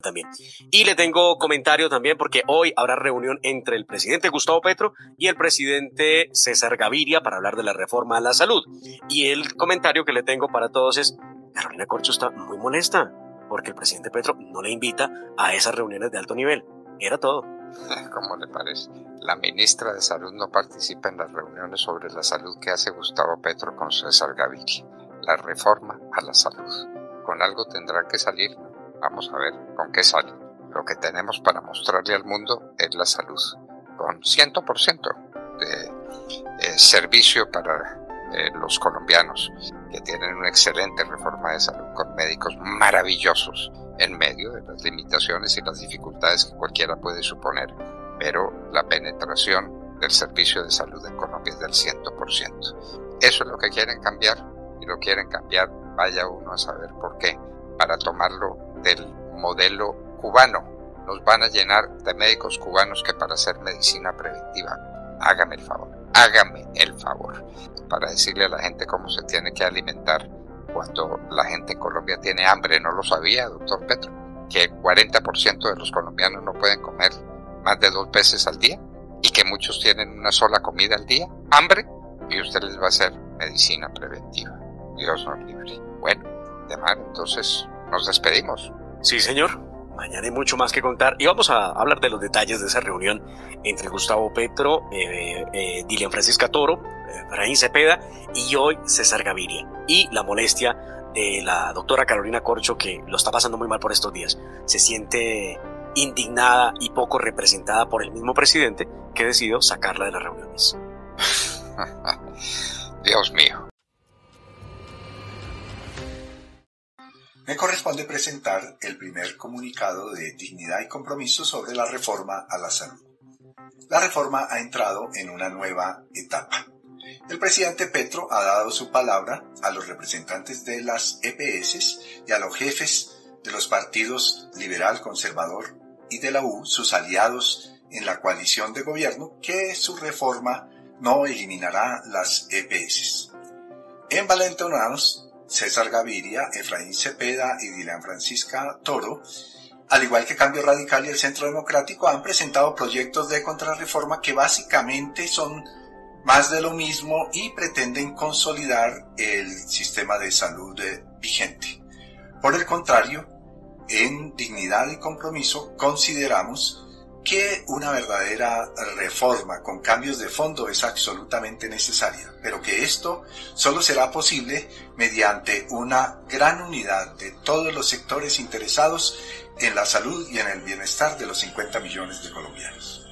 también. Y le tengo comentario también porque hoy habrá reunión entre el presidente Gustavo Petro y el presidente César Gaviria para hablar de la reforma a la salud. Y el comentario que le tengo para todos es, Carolina Corcho está muy molesta porque el presidente Petro no le invita a esas reuniones de alto nivel. Era todo. ¿Cómo le parece? La ministra de Salud no participa en las reuniones sobre la salud que hace Gustavo Petro con César Gaviria. La reforma a la salud. Con algo tendrá que salir. Vamos a ver con qué sale. Lo que tenemos para mostrarle al mundo es la salud. Con 100% de eh, servicio para eh, los colombianos que tienen una excelente reforma de salud con médicos maravillosos en medio de las limitaciones y las dificultades que cualquiera puede suponer, pero la penetración del servicio de salud en Colombia es del 100%. Eso es lo que quieren cambiar y lo quieren cambiar, vaya uno a saber por qué, para tomarlo del modelo cubano. Nos van a llenar de médicos cubanos que para hacer medicina preventiva, hágame el favor, hágame el favor, para decirle a la gente cómo se tiene que alimentar cuando la gente en Colombia tiene hambre. No lo sabía, doctor Petro, que 40% de los colombianos no pueden comer más de dos veces al día y que muchos tienen una sola comida al día, hambre, y usted les va a hacer medicina preventiva. Dios nos libre. Bueno, de mar, entonces nos despedimos. Sí, señor. Mañana hay mucho más que contar y vamos a hablar de los detalles de esa reunión entre Gustavo Petro, eh, eh, Dilian Francisca Toro, Efraín Cepeda y hoy César Gaviria. Y la molestia de la doctora Carolina Corcho, que lo está pasando muy mal por estos días. Se siente indignada y poco representada por el mismo presidente que decidió sacarla de las reuniones. Dios mío. Me corresponde presentar el primer comunicado de dignidad y compromiso sobre la reforma a la salud. La reforma ha entrado en una nueva etapa. El presidente Petro ha dado su palabra a los representantes de las EPS y a los jefes de los partidos liberal, conservador y de la U, sus aliados en la coalición de gobierno, que su reforma no eliminará las EPS. En Valentonanos, César Gaviria, Efraín Cepeda y Dilan Francisca Toro, al igual que Cambio Radical y el Centro Democrático, han presentado proyectos de contrarreforma que básicamente son más de lo mismo y pretenden consolidar el sistema de salud eh, vigente. Por el contrario, en dignidad y compromiso consideramos que una verdadera reforma con cambios de fondo es absolutamente necesaria, pero que esto solo será posible mediante una gran unidad de todos los sectores interesados en la salud y en el bienestar de los 50 millones de colombianos.